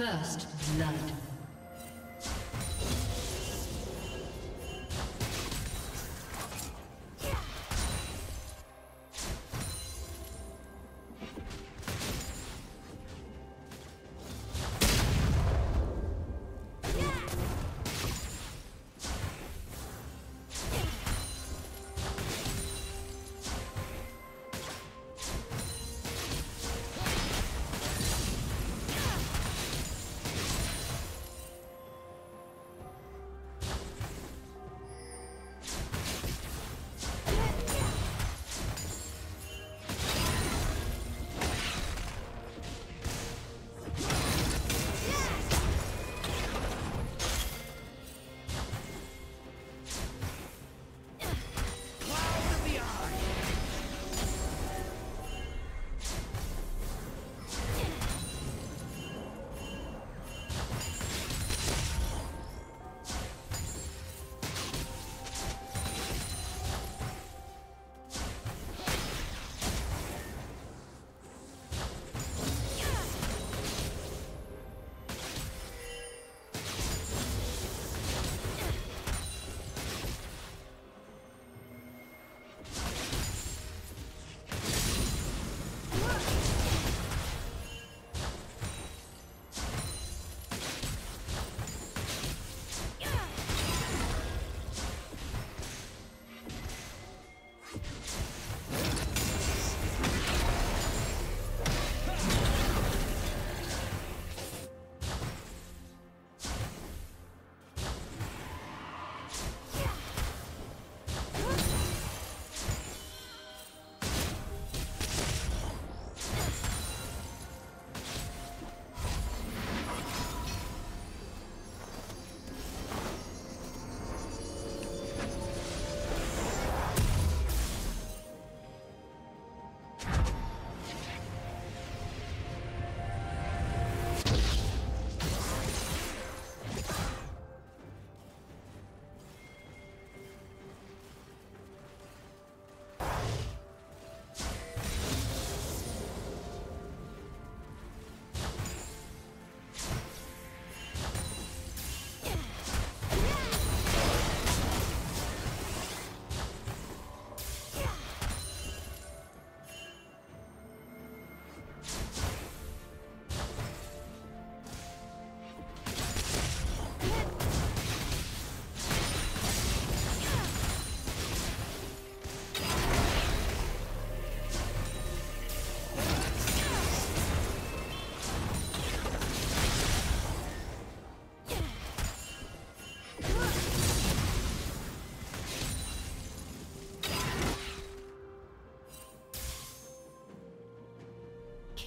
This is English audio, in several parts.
First blood.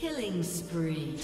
Killing spree.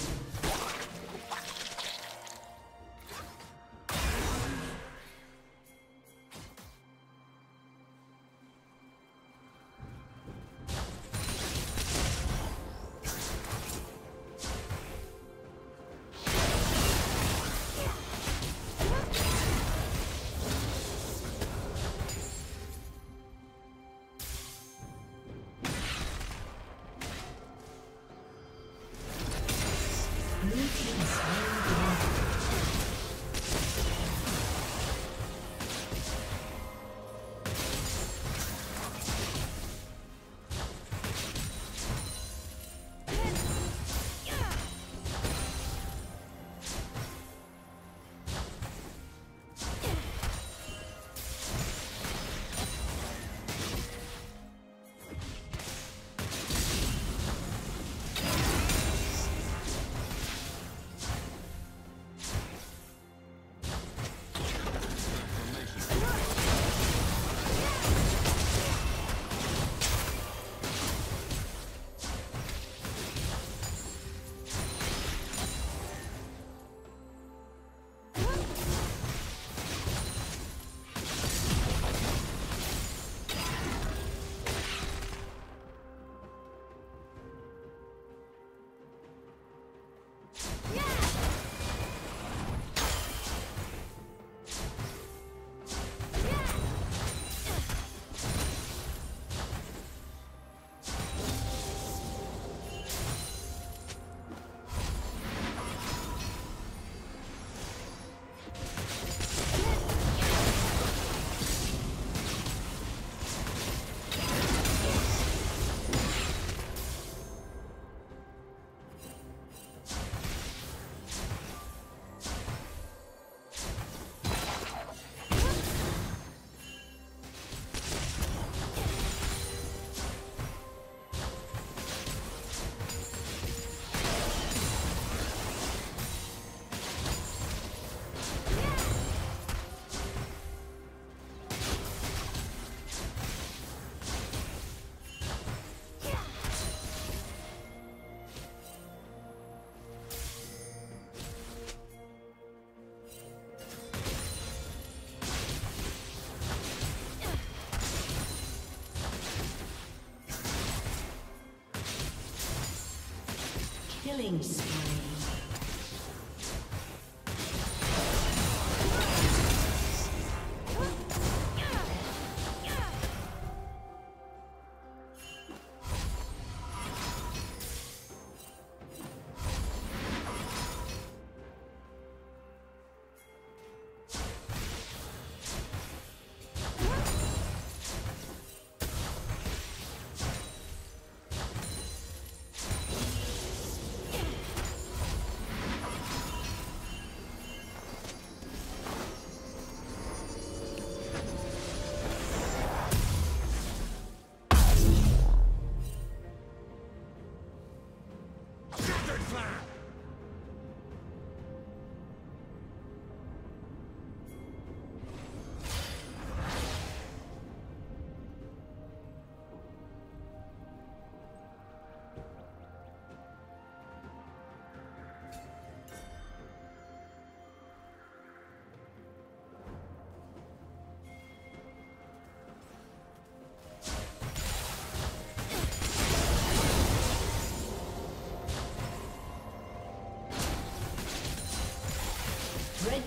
Killing.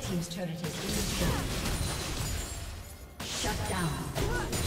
Team's turret has destroyed. Shut down.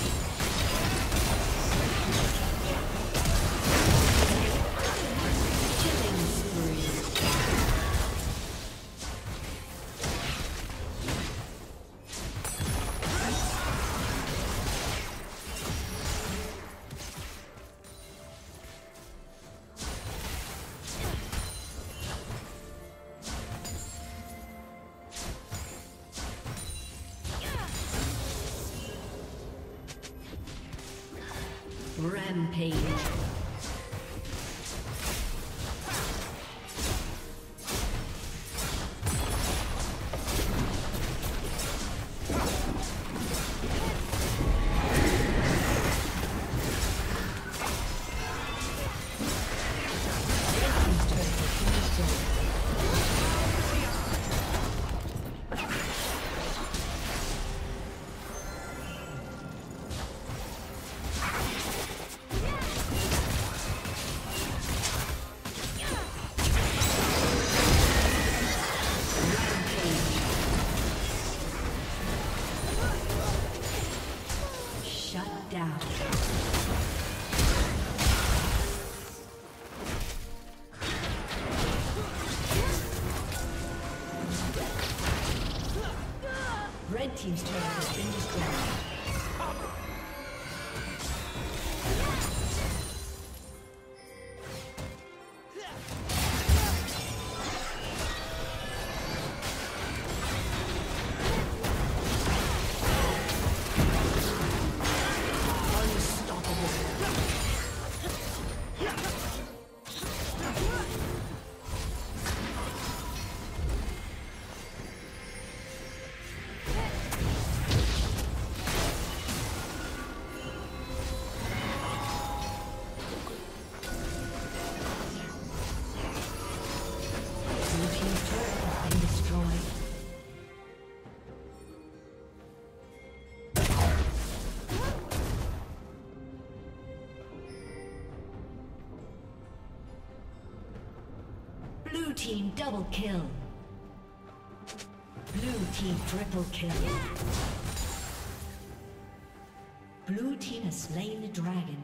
Team double kill. Blue team triple kill. Blue team has slain the dragon.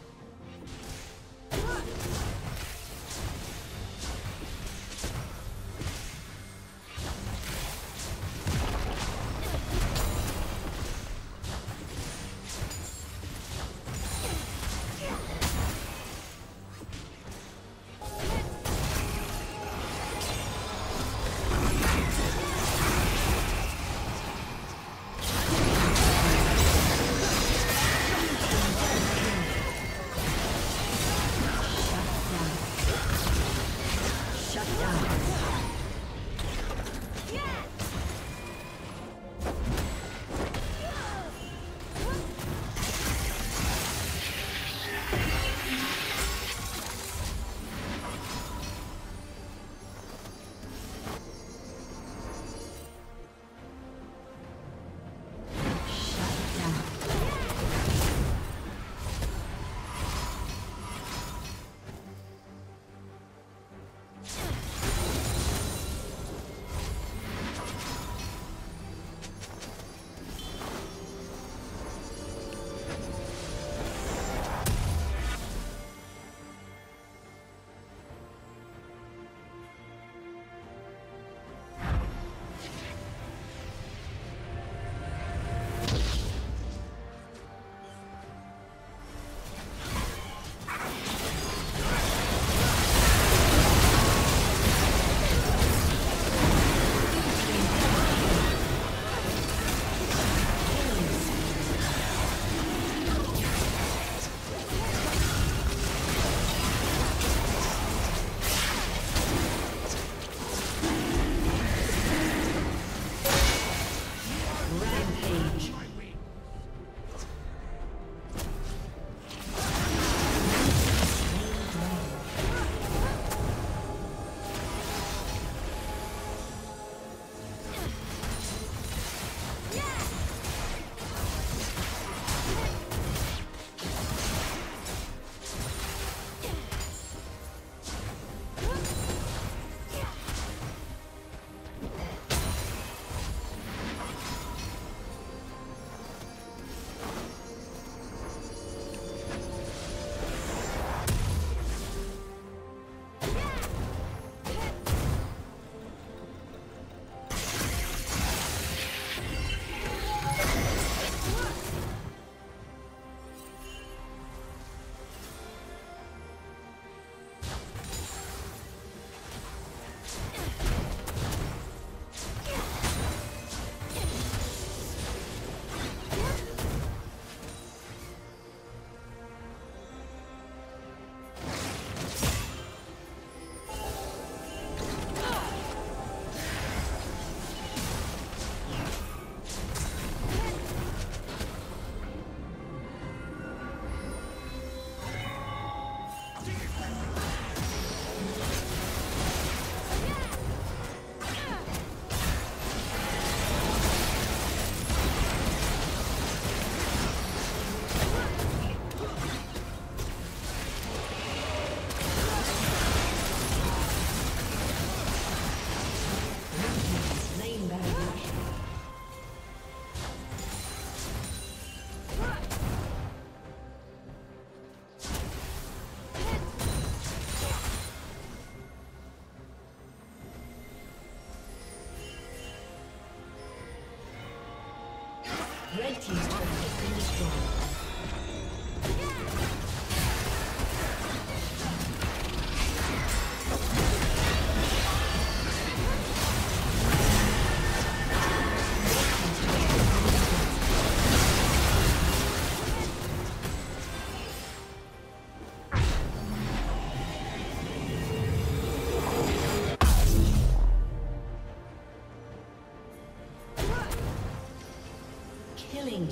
Killing